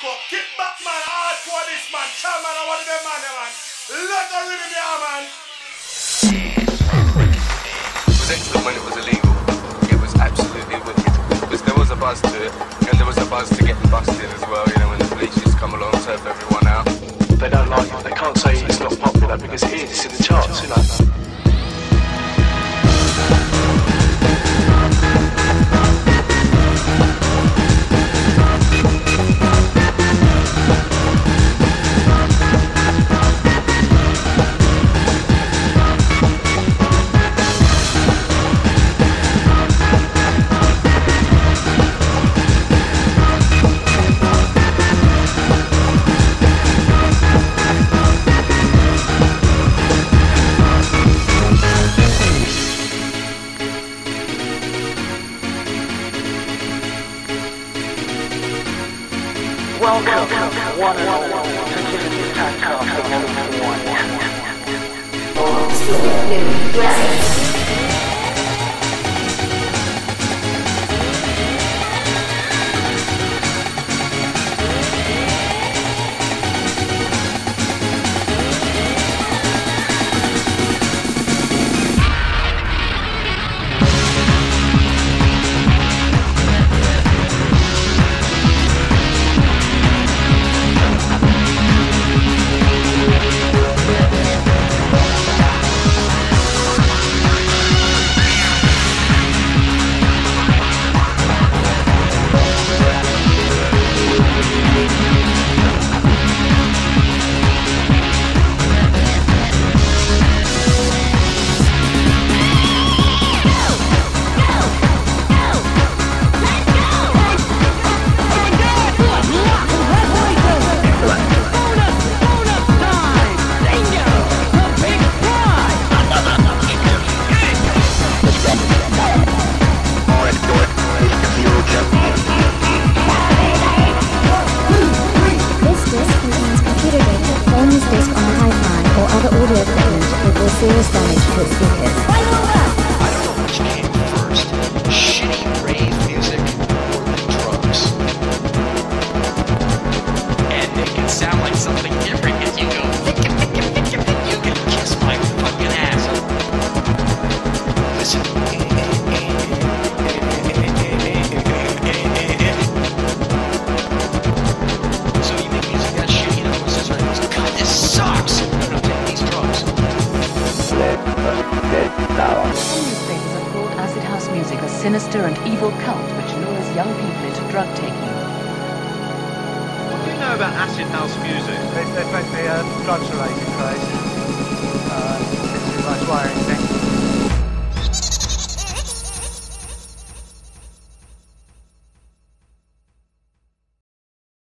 Franco. Kick back, man. Hardcore this, man. Chairman, I want them, man, eh, man. Let the rhythm, yeah, man. It was excellent when it was illegal. It was absolutely wicked. Because there was a buzz to it, and there was a buzz to getting busted as well, you know, when the police just come along and serve everyone out. They don't like it. They can't say it's not popular because it is. It's in the charts, you know. Welcome, one and all, to Jiminy's Tadcaster Volume 1. That will serious damage to its speakers. I don't know which came first, shitty rave music or the drugs. And it can sound like something different if you go, These newspapers have called acid house music, a sinister and evil cult which lures young people into drug taking. What do you know about acid house music? It's basically a uh, drug-related place. Uh, it's much.